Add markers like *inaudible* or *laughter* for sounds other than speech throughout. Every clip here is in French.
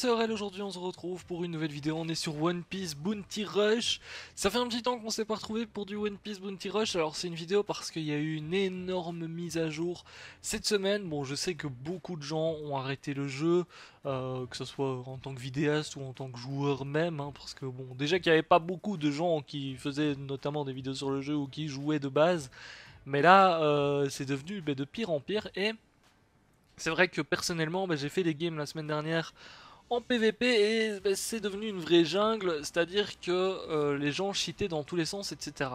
c'est Aurel, aujourd'hui on se retrouve pour une nouvelle vidéo, on est sur One Piece Bounty Rush. Ça fait un petit temps qu'on s'est pas retrouvé pour du One Piece Bounty Rush, alors c'est une vidéo parce qu'il y a eu une énorme mise à jour cette semaine. Bon, je sais que beaucoup de gens ont arrêté le jeu, euh, que ce soit en tant que vidéaste ou en tant que joueur même, hein, parce que bon, déjà qu'il n'y avait pas beaucoup de gens qui faisaient notamment des vidéos sur le jeu ou qui jouaient de base, mais là euh, c'est devenu bah, de pire en pire et... C'est vrai que personnellement, bah, j'ai fait des games la semaine dernière en PVP et bah, c'est devenu une vraie jungle, c'est-à-dire que euh, les gens cheataient dans tous les sens, etc.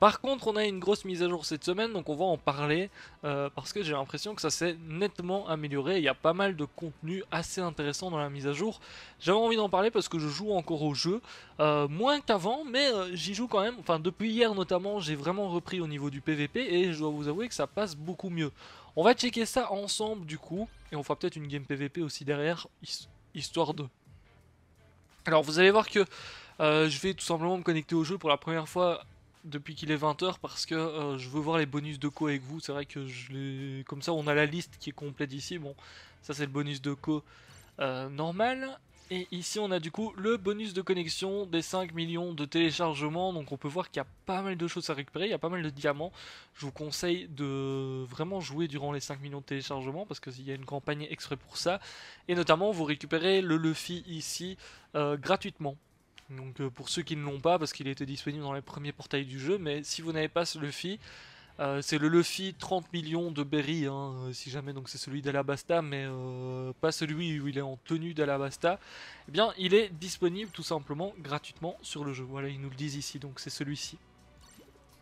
Par contre, on a une grosse mise à jour cette semaine, donc on va en parler, euh, parce que j'ai l'impression que ça s'est nettement amélioré, il y a pas mal de contenu assez intéressant dans la mise à jour. J'avais envie d'en parler parce que je joue encore au jeu, euh, moins qu'avant, mais j'y joue quand même, enfin depuis hier notamment, j'ai vraiment repris au niveau du PVP, et je dois vous avouer que ça passe beaucoup mieux. On va checker ça ensemble du coup, et on fera peut-être une game PVP aussi derrière, histoire de... Alors vous allez voir que euh, je vais tout simplement me connecter au jeu pour la première fois depuis qu'il est 20h parce que euh, je veux voir les bonus de co avec vous. C'est vrai que. Comme ça on a la liste qui est complète ici. Bon, ça c'est le bonus de co euh, normal. Et ici on a du coup le bonus de connexion des 5 millions de téléchargements. Donc on peut voir qu'il y a pas mal de choses à récupérer, il y a pas mal de diamants. Je vous conseille de vraiment jouer durant les 5 millions de téléchargements parce qu'il y a une campagne exprès pour ça. Et notamment vous récupérez le Luffy ici euh, gratuitement. Donc euh, pour ceux qui ne l'ont pas, parce qu'il était disponible dans les premiers portails du jeu, mais si vous n'avez pas ce Luffy, euh, c'est le Luffy 30 millions de berry, hein, euh, si jamais donc c'est celui d'Alabasta, mais euh, pas celui où il est en tenue d'Alabasta. Eh bien, il est disponible tout simplement gratuitement sur le jeu. Voilà, ils nous le disent ici, donc c'est celui-ci.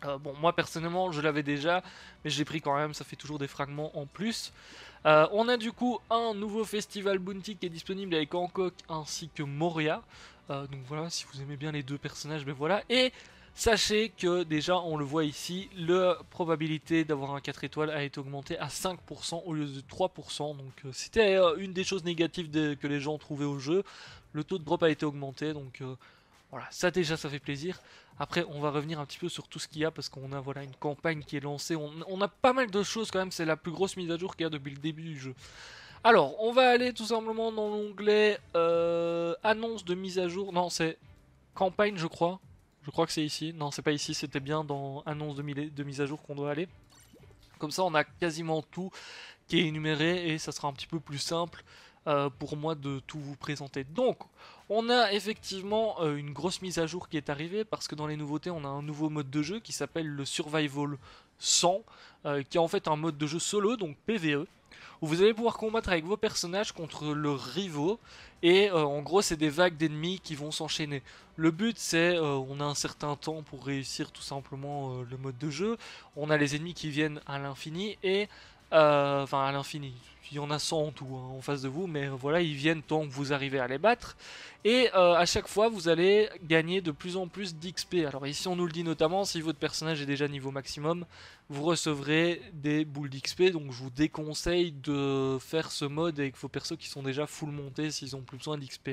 bon, moi personnellement, je l'avais déjà, mais je l'ai pris quand même, ça fait toujours des fragments en plus. on a du coup un nouveau festival Bounty qui est disponible avec Hancock ainsi que Moria. donc voilà, si vous aimez bien les deux personnages, ben voilà. Et Sachez que déjà, on le voit ici, la probabilité d'avoir un 4 étoiles a été augmentée à 5% au lieu de 3%. Donc euh, c'était euh, une des choses négatives que les gens trouvaient au jeu. Le taux de drop a été augmenté, donc euh, voilà, ça déjà ça fait plaisir. Après, on va revenir un petit peu sur tout ce qu'il y a parce qu'on a voilà une campagne qui est lancée. On, a pas mal de choses quand même, c'est la plus grosse mise à jour qu'il y a depuis le début du jeu. Alors, on va aller tout simplement dans l'onglet annonce de mise à jour. Non, c'est campagne, je crois. Je crois que c'est ici. Non, c'est pas ici, c'était bien dans annonce de, de mise à jour qu'on doit aller. Comme ça, on a quasiment tout qui est énuméré et ça sera un petit peu plus simple euh, pour moi de tout vous présenter. Donc, on a effectivement euh, une grosse mise à jour qui est arrivée parce que dans les nouveautés, on a un nouveau mode de jeu qui s'appelle le Survival 100, euh, qui est en fait un mode de jeu solo, donc PVE où vous allez pouvoir combattre avec vos personnages contre leurs rivaux et euh, en gros c'est des vagues d'ennemis qui vont s'enchaîner. Le but c'est euh, on a un certain temps pour réussir tout simplement euh, le mode de jeu. On a les ennemis qui viennent à l'infini et enfin à l'infini il y en a 100 en tout hein, en face de vous, mais voilà, ils viennent tant que vous arrivez à les battre. Et euh, à chaque fois, vous allez gagner de plus en plus d'XP. Alors ici, on nous le dit notamment, si votre personnage est déjà niveau maximum, vous recevrez des boules d'XP. Donc je vous déconseille de faire ce mode avec vos persos qui sont déjà full montés s'ils ont plus besoin d'XP.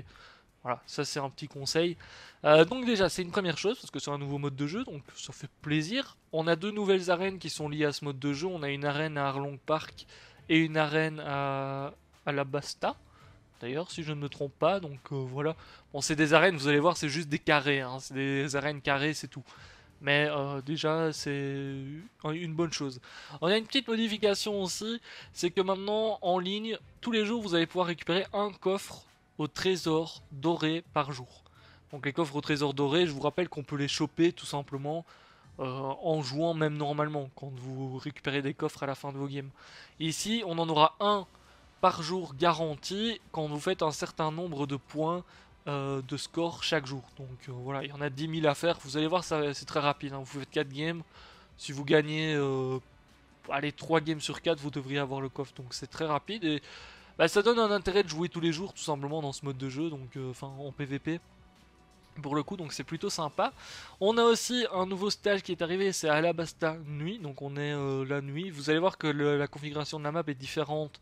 Voilà, ça c'est un petit conseil. Euh, donc déjà, c'est une première chose, parce que c'est un nouveau mode de jeu, donc ça fait plaisir. On a deux nouvelles arènes qui sont liées à ce mode de jeu. On a une arène à Arlong Park et une arène à, à la Basta. D'ailleurs, si je ne me trompe pas, donc euh, voilà. Bon, c'est des arènes, vous allez voir, c'est juste des carrés, hein. c'est des arènes carrées, c'est tout. Mais euh, déjà, c'est une bonne chose. On a une petite modification aussi, c'est que maintenant, en ligne, tous les jours, vous allez pouvoir récupérer un coffre au trésor doré par jour. Donc les coffres au trésor doré, je vous rappelle qu'on peut les choper tout simplement euh, en jouant même normalement quand vous récupérez des coffres à la fin de vos games. Ici, on en aura un par jour garanti quand vous faites un certain nombre de points euh, de score chaque jour. Donc euh, voilà, il y en a 10 000 à faire. Vous allez voir, c'est très rapide. Hein. Vous faites 4 games. Si vous gagnez allez, 3 games sur 4, vous devriez avoir le coffre. Donc c'est très rapide et bah, ça donne un intérêt de jouer tous les jours tout simplement dans ce mode de jeu. Donc enfin en PVP pour le coup, donc c'est plutôt sympa. On a aussi un nouveau stage qui est arrivé, c'est Alabasta Nuit, donc on est euh, la nuit. Vous allez voir que la configuration de la map est différente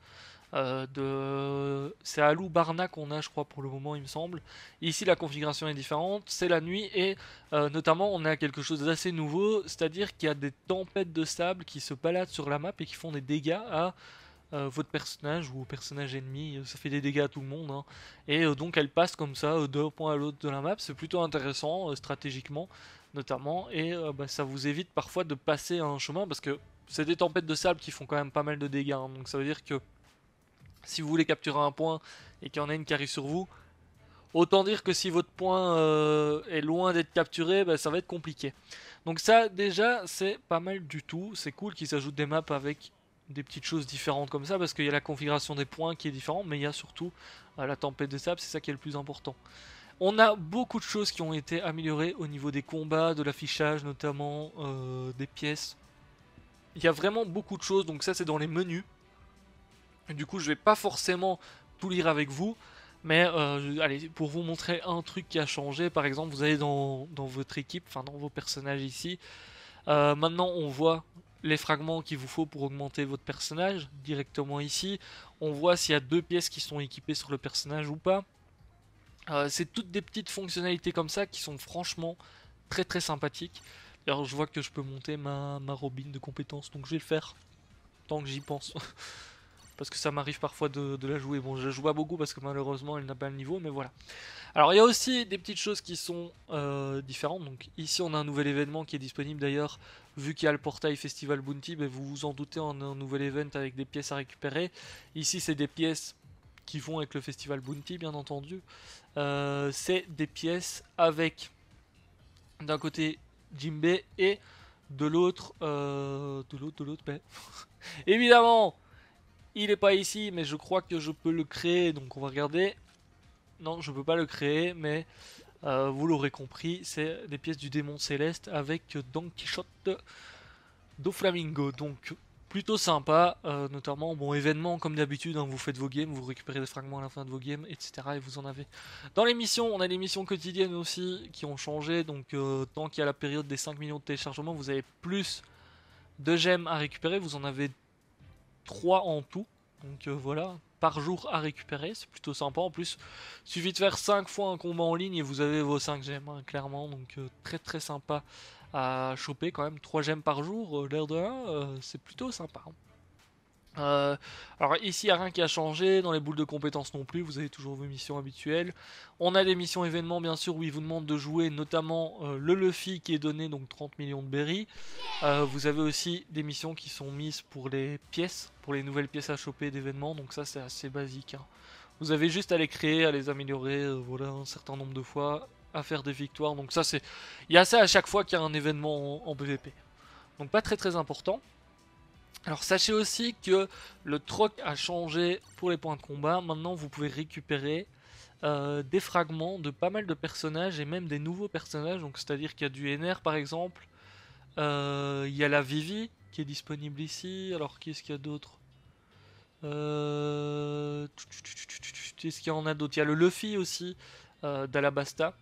euh, de... C'est Alou Barna qu'on a, je crois, pour le moment, il me semble. ici, la configuration est différente, c'est la nuit, et euh, notamment, on a quelque chose d'assez nouveau, c'est-à-dire qu'il y a des tempêtes de sable qui se baladent sur la map et qui font des dégâts à votre personnage ou personnage ennemi, ça fait des dégâts à tout le monde, hein. et donc elle passe comme ça d'un point à l'autre de la map, c'est plutôt intéressant stratégiquement notamment, et bah, ça vous évite parfois de passer un chemin, parce que c'est des tempêtes de sable qui font quand même pas mal de dégâts, hein. donc ça veut dire que si vous voulez capturer un point et qu'il y en a une qui arrive sur vous, autant dire que si votre point euh, est loin d'être capturé, bah, ça va être compliqué. Donc ça déjà c'est pas mal du tout, c'est cool qu'ils s'ajoutent des maps avec des petites choses différentes comme ça parce qu'il y a la configuration des points qui est différente mais il y a surtout euh, la tempête de sable, c'est ça qui est le plus important. On a beaucoup de choses qui ont été améliorées au niveau des combats, de l'affichage notamment, euh, des pièces. Il y a vraiment beaucoup de choses, donc ça c'est dans les menus. du coup je vais pas forcément tout lire avec vous, mais euh, allez, pour vous montrer un truc qui a changé, par exemple vous allez dans, votre équipe, enfin dans vos personnages ici. Maintenant on voit les fragments qu'il vous faut pour augmenter votre personnage directement ici. On voit s'il y a deux pièces qui sont équipées sur le personnage ou pas. Euh, c'est toutes des petites fonctionnalités comme ça qui sont franchement très très sympathiques. Alors je vois que je peux monter ma, ma robine de compétences, donc je vais le faire tant que j'y pense. *laughs* parce que ça m'arrive parfois de, la jouer. Bon, je joue pas beaucoup parce que malheureusement elle n'a pas le niveau, mais voilà. Alors il y a aussi des petites choses qui sont euh, différentes. Donc ici on a un nouvel événement qui est disponible d'ailleurs, vu qu'il y a le portail Festival Bounty, ben, vous vous en doutez, a un nouvel event avec des pièces à récupérer. Ici c'est des pièces qui vont avec le Festival Bounty bien entendu. Euh, c'est des pièces avec d'un côté Jimbe et de l'autre, euh, de l'autre, de l'autre, ben, *laughs* évidemment, il n'est pas ici, mais je crois que je peux le créer, donc on va regarder. Non, je peux pas le créer, mais euh, vous l'aurez compris, c'est des pièces du démon céleste avec Don Quichotte do Flamingo. Donc plutôt sympa, euh, notamment bon événement comme d'habitude, hein, vous faites vos games, vous récupérez des fragments à la fin de vos games, etc. Et vous en avez. Dans les missions, on a des missions quotidiennes aussi qui ont changé, donc euh, tant qu'il y a la période des 5 millions de téléchargements, vous avez plus de gemmes à récupérer, vous en avez 3 en tout. Donc voilà, par jour à récupérer, c'est plutôt sympa. En plus, suffit de faire 5 fois un combat en ligne et vous avez vos 5 gemmes, hein, clairement. Donc euh, très très sympa à choper quand même. 3 gemmes par jour, euh, l'air de 1, c'est plutôt sympa. Euh, alors ici, il n'y a rien qui a changé, dans les boules de compétences non plus, vous avez toujours vos missions habituelles. On a des missions événements bien sûr où ils vous demandent de jouer notamment euh, le Luffy qui est donné, donc 30 millions de berries. Euh, vous avez aussi des missions qui sont mises pour les pièces, pour les nouvelles pièces à choper d'événements, donc ça c'est assez basique. Hein. Vous avez juste à les créer, à les améliorer, voilà, un certain nombre de fois, à faire des victoires, donc ça c'est... Il y a ça à chaque fois qu'il y a un événement en PvP. Donc pas très très important. Alors sachez aussi que le troc a changé pour les points de combat. Maintenant vous pouvez récupérer euh, des fragments de pas mal de personnages et même des nouveaux personnages. C'est-à-dire qu'il y a du NR par exemple. Euh, il y a la Vivi qui est disponible ici. Alors qui est-ce qu'il y a d'autre? Euh... Est-ce qu'il y en a d'autres Il y a le Luffy aussi d'Alabasta.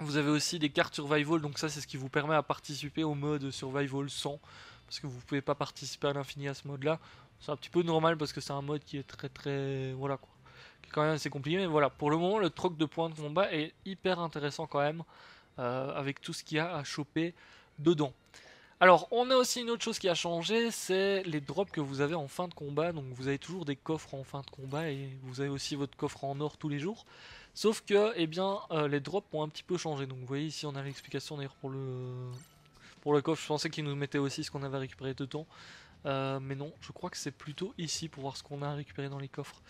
Vous avez aussi des cartes survival, donc ça c'est ce qui vous permet à participer au mode survival sans parce que vous pouvez pas participer à l'infini à ce mode là. C'est un petit peu normal parce que c'est un mode qui est très très voilà quoi. Qui est quand même assez compliqué mais voilà, pour le moment le troc de points de combat est hyper intéressant quand même euh, avec tout ce qu'il y a à choper dedans. Alors, on a aussi une autre chose qui a changé, c'est les drops que vous avez en fin de combat. Donc, vous avez toujours des coffres en fin de combat et vous avez aussi votre coffre en or tous les jours. Sauf que, eh bien, euh, les drops ont un petit peu changé. Donc, vous voyez ici, on a l'explication d'ailleurs pour le pour le coffre, je pensais qu'il nous mettait aussi ce qu'on avait récupéré dedans. Euh, mais non, je crois que c'est plutôt ici pour voir ce qu'on a à récupérer dans les coffres.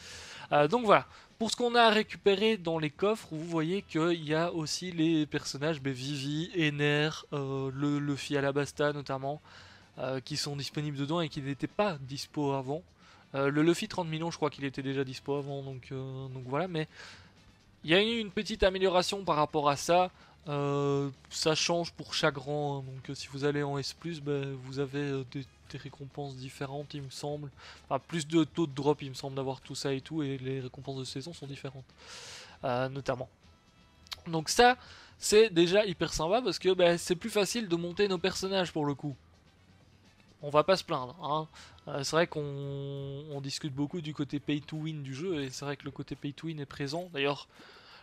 Euh, donc voilà, pour ce qu'on a à récupérer dans les coffres, vous voyez qu'il y a aussi les personnages bah, Vivi, Ener, euh, le Luffy Alabasta notamment, qui sont disponibles dedans et qui n'étaient pas dispo avant. le Luffy 30 millions, je crois qu'il était déjà dispo avant, donc, donc voilà, mais il y a eu une petite amélioration par rapport à ça. Euh, ça change pour chaque rang, hein. donc euh, si vous allez en S+, ben, vous avez euh, des, récompenses différentes il me semble. Enfin, plus de taux de drop il me semble d'avoir tout ça et tout, et les récompenses de saison sont différentes, notamment. Donc ça, c'est déjà hyper sympa parce que ben, c'est plus facile de monter nos personnages pour le coup. On va pas se plaindre. Hein. c'est vrai qu'on discute beaucoup du côté pay to win du jeu, et c'est vrai que le côté pay to win est présent. D'ailleurs,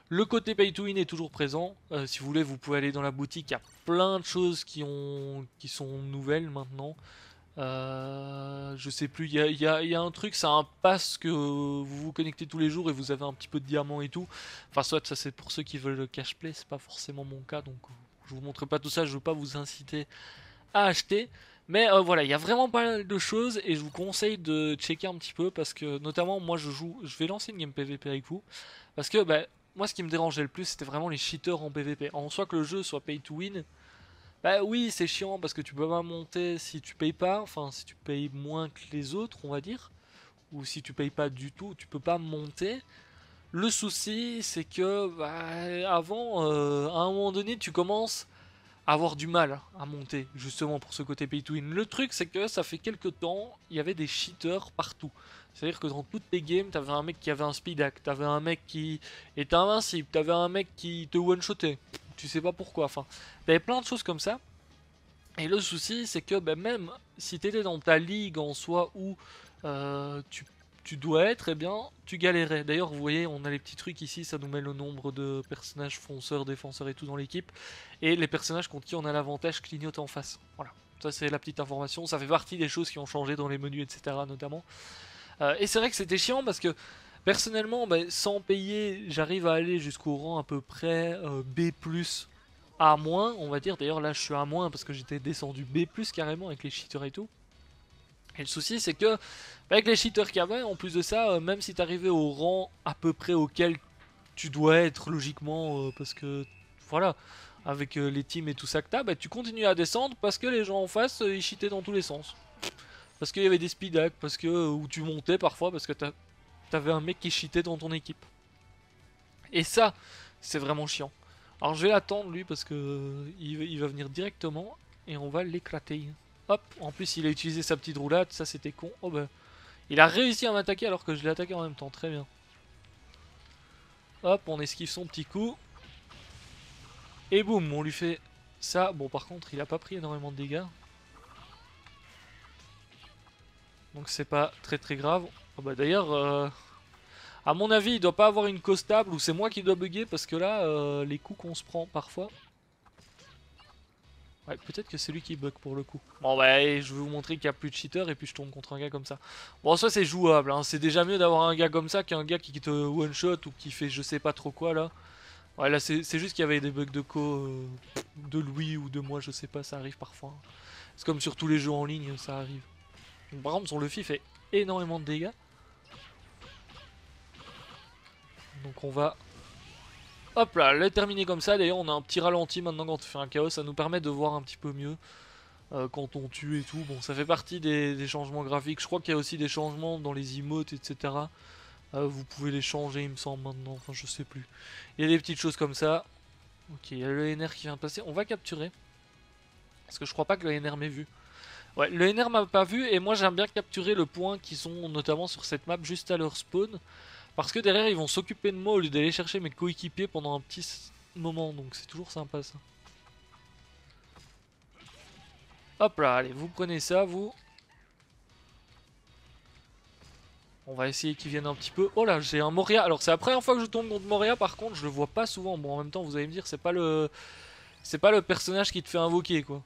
le côté pay to win est toujours présent. Euh, si vous voulez, vous pouvez aller dans la boutique. Il y a plein de choses qui, ont, qui sont nouvelles maintenant. Euh, je sais plus, il y a, un truc, c'est un pass que vous vous connectez tous les jours et vous avez un petit peu de diamants et tout. Enfin, soit ça c'est pour ceux qui veulent le cash play, c'est pas forcément mon cas, donc je vous montre pas tout ça, je veux pas vous inciter à acheter. Mais euh, voilà, il y a vraiment pas mal de choses et je vous conseille de checker un petit peu parce que notamment moi je joue, je vais lancer une game PVP avec vous parce que bah, moi ce qui me dérangeait le plus c'était vraiment les cheaters en PVP. En soit que le jeu soit pay to win, bah oui, c'est chiant parce que tu peux pas monter si tu payes pas, enfin si tu payes moins que les autres, on va dire, ou si tu payes pas du tout, tu peux pas monter. Le souci, c'est que bah, avant, euh, à un moment donné, tu commences à avoir du mal à monter, justement pour ce côté pay to win. Le truc, c'est que ça fait quelques temps, il y avait des cheaters partout. C'est-à-dire que dans toutes tes games, t'avais un mec qui avait un speed hack, t'avais un mec qui était invincible, t'avais un mec qui te one-shotait tu sais pas pourquoi. Enfin, t'avais plein de choses comme ça. Et le souci, c'est que ben, même si t'étais dans ta ligue en soi où euh, tu, dois être, eh bien, tu galérais. D'ailleurs, vous voyez, on a les petits trucs ici, ça nous met le nombre de personnages fonceurs, défenseurs et tout dans l'équipe. Et les personnages contre qui on a l'avantage clignotent en face. Voilà, ça c'est la petite information. Ça fait partie des choses qui ont changé dans les menus, etc. notamment. Euh, et c'est vrai que c'était chiant parce que Personnellement, bah, sans payer, j'arrive à aller jusqu'au rang à peu près euh, B+, A-, on va dire. D'ailleurs, là, je suis à moins parce que j'étais descendu B+, carrément avec les cheaters et tout. Et le souci, c'est que, avec les cheaters qu'il y avait, en plus de ça, euh, même si tu arrivais au rang à peu près auquel tu dois être logiquement, parce que, voilà, avec les teams et tout ça que t'as, bah, tu continues à descendre parce que les gens en face, ils cheataient dans tous les sens. Parce qu'il y avait des speed hacks, parce que, où tu montais parfois, parce que t'avais un mec qui cheatait dans ton équipe. Et ça, c'est vraiment chiant. Alors je vais l'attendre lui parce que il, va venir directement et on va l'éclater. Hop, en plus il a utilisé sa petite roulade, ça c'était con. Oh bah, il a réussi à m'attaquer alors que je l'ai attaqué en même temps, très bien. Hop, on esquive son petit coup. Et boum, on lui fait ça. Bon par contre il a pas pris énormément de dégâts. Donc c'est pas très très grave. Oh bah d'ailleurs, euh, à mon avis, il doit pas avoir une cause stable ou c'est moi qui dois bugger parce que là, euh, les coups qu'on se prend parfois. Ouais, peut-être que c'est lui qui bug pour le coup. Bon bah, je vais vous montrer qu'il n'y a plus de cheater et puis je tombe contre un gars comme ça. Bon, ça c'est jouable, hein. c'est déjà mieux d'avoir un gars comme ça qu'un gars qui te one shot ou qui fait je sais pas trop quoi là. Ouais, là c'est juste qu'il y avait des bugs de co euh, de Louis ou de moi, je sais pas, ça arrive parfois. C'est comme sur tous les jeux en ligne, ça arrive. Par exemple, son Luffy fait énormément de dégâts. Donc on va... Hop là, le terminer comme ça. D'ailleurs, on a un petit ralenti maintenant quand on fait un chaos. Ça nous permet de voir un petit peu mieux euh, quand on tue et tout. Bon, ça fait partie des, changements graphiques. Je crois qu'il y a aussi des changements dans les emotes, etc. Euh, vous pouvez les changer, il me semble, maintenant. Enfin, je sais plus. Il y a des petites choses comme ça. Ok, il y a le NR qui vient de passer. On va capturer. Parce que je crois pas que le NR m'ait vu. Ouais, le NR m'a pas vu et moi j'aime bien capturer le point qui sont notamment sur cette map juste à leur spawn. Parce que derrière ils vont s'occuper de moi au lieu d'aller chercher mes coéquipiers pendant un petit moment. Donc c'est toujours sympa ça. Hop là, allez, vous prenez ça, vous. On va essayer qu'ils viennent un petit peu. Oh là, j'ai un Moria. Alors c'est la première fois que je tombe contre Moria, par contre je le vois pas souvent. Bon en même temps vous allez me dire c'est pas le... C'est pas le personnage qui te fait invoquer quoi.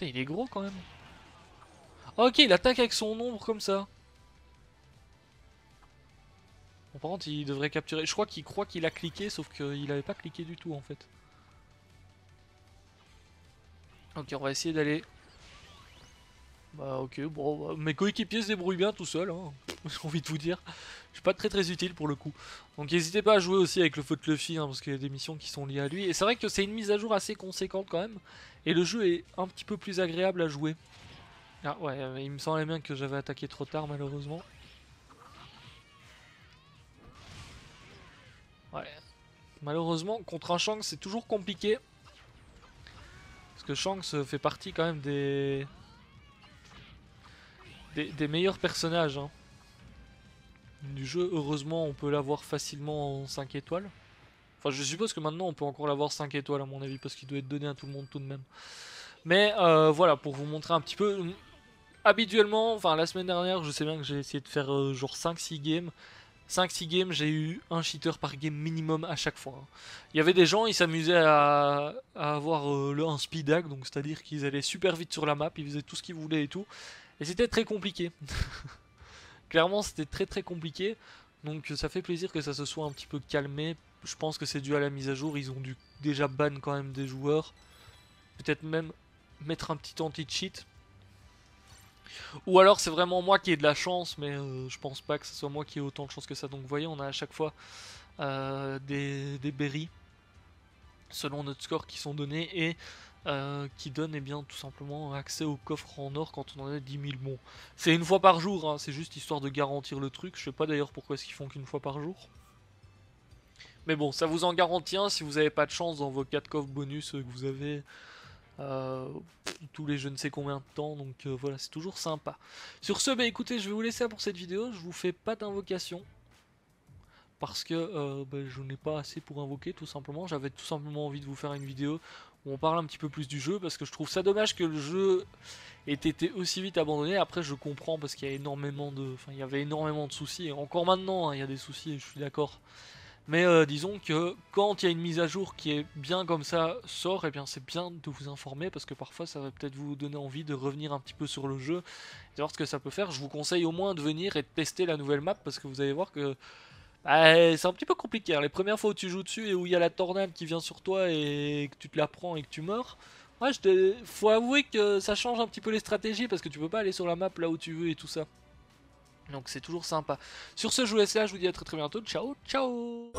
Il est gros quand même. ok, il attaque avec son ombre comme ça. par contre, il devrait capturer. Je crois qu'il croit qu'il a cliqué, sauf qu'il avait pas cliqué du tout en fait. Ok, on va essayer d'aller. Bah ok, bon, bah, mes coéquipiers se débrouillent bien tout seuls, hein. *laughs* j'ai envie de vous dire. Je suis pas très très utile pour le coup. Donc n'hésitez pas à jouer aussi avec le faute Luffy, hein, parce qu'il y a des missions qui sont liées à lui. Et c'est vrai que c'est une mise à jour assez conséquente quand même. Et le jeu est un petit peu plus agréable à jouer. Ah ouais, il me semblait bien que j'avais attaqué trop tard malheureusement. Ouais. Malheureusement, contre un Shanks, c'est toujours compliqué. Parce que Shanks fait partie quand même des... Des, meilleurs personnages hein. Du jeu. Heureusement, on peut l'avoir facilement en 5 étoiles. Enfin, je suppose que maintenant, on peut encore l'avoir 5 étoiles à mon avis, parce qu'il doit être donné à tout le monde tout de même. Mais euh, voilà, pour vous montrer un petit peu... Habituellement, enfin la semaine dernière, je sais bien que j'ai essayé de faire euh, genre 5-6 games. 5-6 games, j'ai eu un cheater par game minimum à chaque fois. Hein. Il y avait des gens, ils s'amusaient à, avoir euh, un speed hack, donc c'est-à-dire qu'ils allaient super vite sur la map, ils faisaient tout ce qu'ils voulaient et tout. Et c'était très compliqué. *laughs* Clairement, c'était très très compliqué. Donc ça fait plaisir que ça se soit un petit peu calmé. Je pense que c'est dû à la mise à jour. Ils ont dû déjà ban quand même des joueurs. Peut-être même mettre un petit anti-cheat. Ou alors c'est vraiment moi qui ai de la chance, mais euh, je pense pas que ce soit moi qui ai autant de chance que ça. Donc vous voyez, on a à chaque fois euh, des, des berries selon notre score qui sont donnés et euh, qui donnent eh bien, tout simplement accès au coffre en or quand on en a 10 000. Bon, c'est une fois par jour, hein, c'est juste histoire de garantir le truc. Je sais pas d'ailleurs pourquoi est-ce qu'ils font qu'une fois par jour. Mais bon, ça vous en garantit un si vous n'avez pas de chance dans vos 4 coffres bonus que vous avez euh, tous les je ne sais combien de temps, donc euh, voilà, c'est toujours sympa. Sur ce, bah écoutez, je vais vous laisser pour cette vidéo, je vous fais pas d'invocation, parce que bah, je n'ai pas assez pour invoquer tout simplement, j'avais tout simplement envie de vous faire une vidéo on parle un petit peu plus du jeu, parce que je trouve ça dommage que le jeu ait été aussi vite abandonné, après je comprends parce qu'il y a énormément de, enfin il y avait énormément de soucis, encore maintenant hein, il y a des soucis, et je suis d'accord, mais euh, disons que quand il y a une mise à jour qui est bien comme ça sort, et eh bien c'est bien de vous informer parce que parfois ça va peut-être vous donner envie de revenir un petit peu sur le jeu et voir ce que ça peut faire. Je vous conseille au moins de venir et de tester la nouvelle map parce que vous allez voir que bah, c'est un petit peu compliqué. Hein. Les premières fois où tu joues dessus et où il y a la tornade qui vient sur toi et que tu te la prends et que tu meurs, ouais, je faut avouer que ça change un petit peu les stratégies parce que tu peux pas aller sur la map là où tu veux et tout ça. Donc c'est toujours sympa. Sur ce, je vous laisse là, je vous dis à très très bientôt. Ciao, ciao